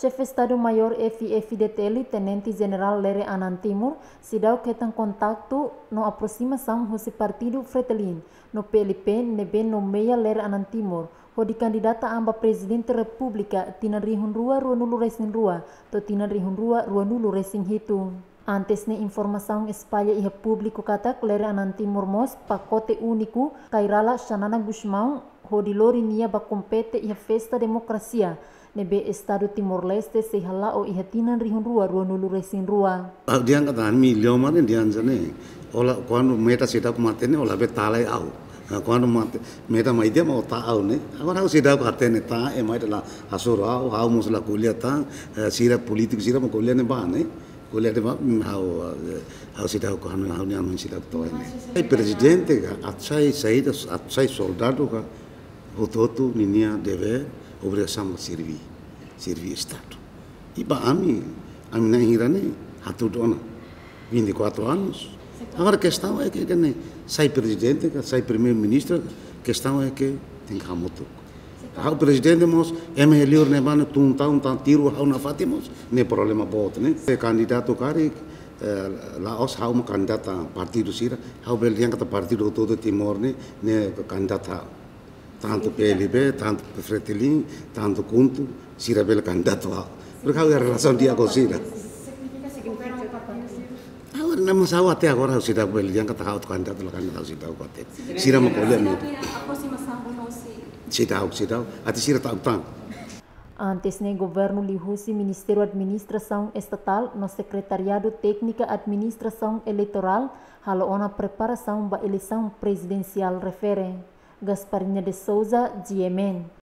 Chefe Estado-Maior FIFDTL, Tenente General Lere Anantimur, se o que tem no aproximação do partido Fretelin, no PLP, nebe nomeia Lere Anantimur, o candidata amba presidente república tina rihun rua rua nulu resin rua, to tina rihun rua rua nulu resin hitu. Antes ne informação espalha e público kata Lere Anantimur mos pacote único kairala Xanana Gusmão, hodilori nia bakompete e festa demokrasia, nebe estado Timor Leste se hala o ihatinan rihun rua rua nulu resin rua. Ah, dia kata mi lio mana dia anjane. Ola quando meta sida ku matene ola be talai au. Quando mate meta mai dia mau ta au ne. Agora au sida ku atene ta e mai la asuro au au mus la kuliah ta sira politik sira mo kuliah ne ba ne. Kuliah de ba au au sida ku hanu hanu anu sida ku ne. Ai presidente ka atsai saída atsai soldado ka hototu ninia deve obrigação de servir, servir Estado. E para mim, a minha irane, a tudo 24 anos. Agora a questão é que, sai presidente, sai primeiro-ministro, a questão é que tem que. O presidente mos é melhor né tum tá um tá tiro hau na fatimos ne problema bot né o candidato cari lá os hau uma candidata partido sira hau bel yang kata partido todo Timor né ne candidata tanto PLB, tanto Fretilin, tanto Kuntu, sira bel candidato a. Porque a relação dia com sira. Agora não mas até agora o sira bel yang kata hau candidato la candidato sira ko até. Sira mo ko lem. Sira o sira, ati sira tá tang. Antes ne governo lihusi Ministério Administração Estatal no Secretariado Técnica Administração Eleitoral halo ona preparação ba eleição presidencial refere. Gasparinha de Souza, de Yemen.